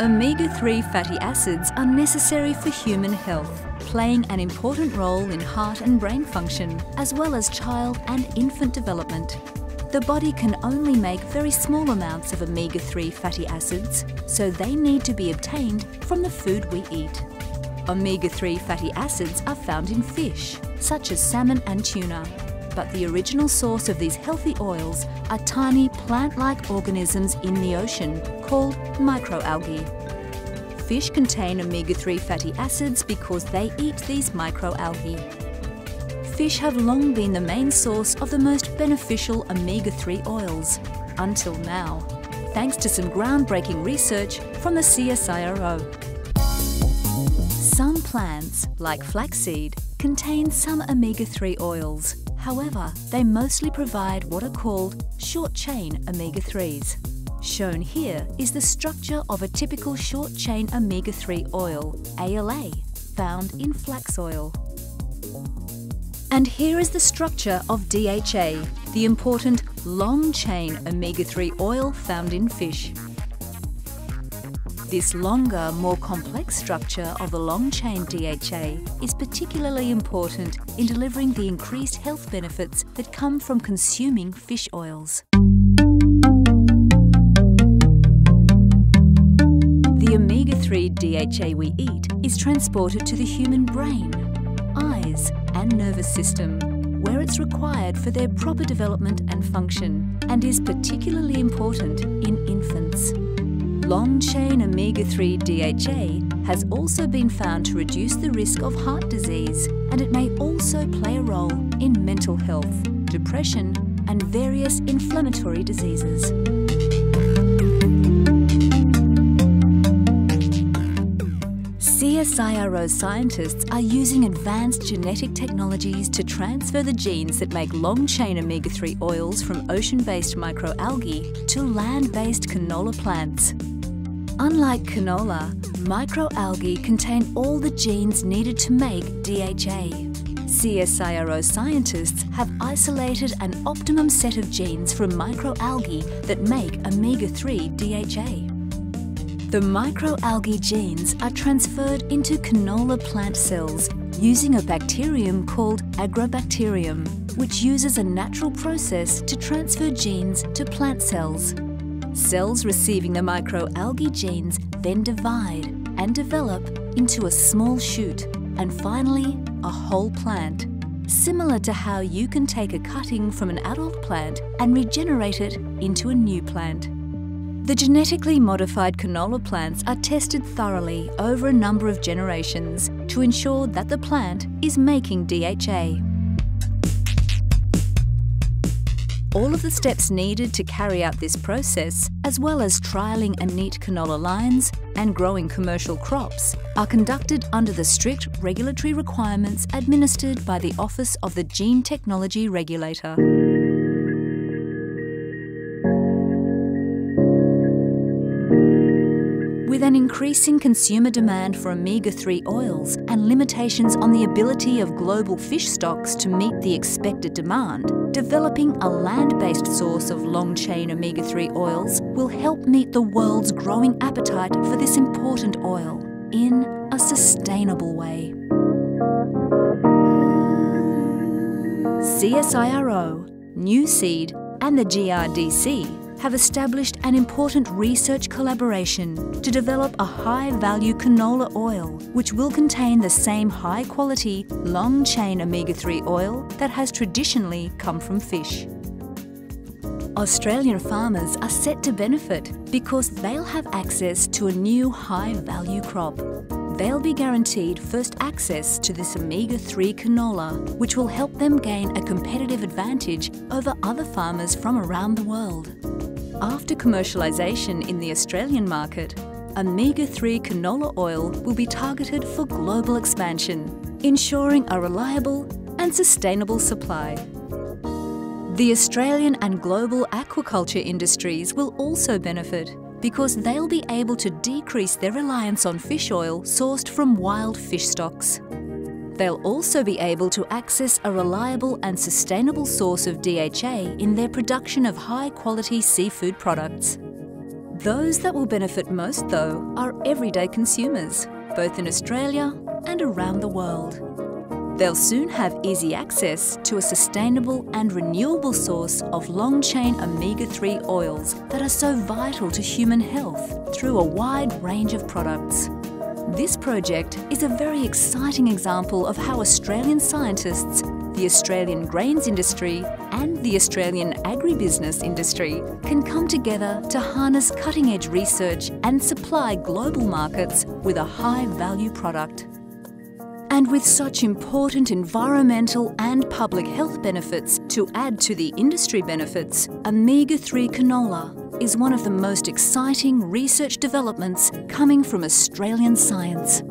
Omega-3 fatty acids are necessary for human health, playing an important role in heart and brain function, as well as child and infant development. The body can only make very small amounts of omega-3 fatty acids, so they need to be obtained from the food we eat. Omega-3 fatty acids are found in fish, such as salmon and tuna, but the original source of these healthy oils are tiny plant-like organisms in the ocean called microalgae. Fish contain omega-3 fatty acids because they eat these microalgae. Fish have long been the main source of the most beneficial omega-3 oils, until now, thanks to some groundbreaking research from the CSIRO. Some plants, like flaxseed, contain some omega-3 oils. However, they mostly provide what are called short-chain omega-3s. Shown here is the structure of a typical short-chain omega-3 oil, ALA, found in flax oil. And here is the structure of DHA, the important long-chain omega-3 oil found in fish. This longer, more complex structure of the long-chain DHA is particularly important in delivering the increased health benefits that come from consuming fish oils. The omega-3 DHA we eat is transported to the human brain, eyes and nervous system, where it's required for their proper development and function, and is particularly important in infants. Long-chain omega-3 DHA has also been found to reduce the risk of heart disease, and it may also play a role in mental health, depression, and various inflammatory diseases. CSIRO scientists are using advanced genetic technologies to transfer the genes that make long-chain omega-3 oils from ocean-based microalgae to land-based canola plants. Unlike canola, microalgae contain all the genes needed to make DHA. CSIRO scientists have isolated an optimum set of genes from microalgae that make omega-3 DHA. The microalgae genes are transferred into canola plant cells using a bacterium called Agrobacterium, which uses a natural process to transfer genes to plant cells. Cells receiving the microalgae genes then divide and develop into a small shoot and finally a whole plant, similar to how you can take a cutting from an adult plant and regenerate it into a new plant. The genetically modified canola plants are tested thoroughly over a number of generations to ensure that the plant is making DHA. All of the steps needed to carry out this process, as well as trialling and neat canola lines and growing commercial crops, are conducted under the strict regulatory requirements administered by the Office of the Gene Technology Regulator. With an increasing consumer demand for omega-3 oils and limitations on the ability of global fish stocks to meet the expected demand, developing a land-based source of long-chain omega-3 oils will help meet the world's growing appetite for this important oil in a sustainable way. CSIRO, Nuseed and the GRDC have established an important research collaboration to develop a high-value canola oil which will contain the same high-quality, long-chain omega-3 oil that has traditionally come from fish. Australian farmers are set to benefit because they'll have access to a new high-value crop. They'll be guaranteed first access to this omega-3 canola, which will help them gain a competitive advantage over other farmers from around the world. After commercialisation in the Australian market, omega-3 canola oil will be targeted for global expansion, ensuring a reliable and sustainable supply. The Australian and global aquaculture industries will also benefit because they'll be able to decrease their reliance on fish oil sourced from wild fish stocks. They'll also be able to access a reliable and sustainable source of DHA in their production of high quality seafood products. Those that will benefit most, though, are everyday consumers, both in Australia and around the world. They'll soon have easy access to a sustainable and renewable source of long chain omega 3 oils that are so vital to human health through a wide range of products. This project is a very exciting example of how Australian scientists, the Australian grains industry, and the Australian agribusiness industry can come together to harness cutting edge research and supply global markets with a high value product. And with such important environmental and public health benefits to add to the industry benefits, omega 3 canola is one of the most exciting research developments coming from Australian science.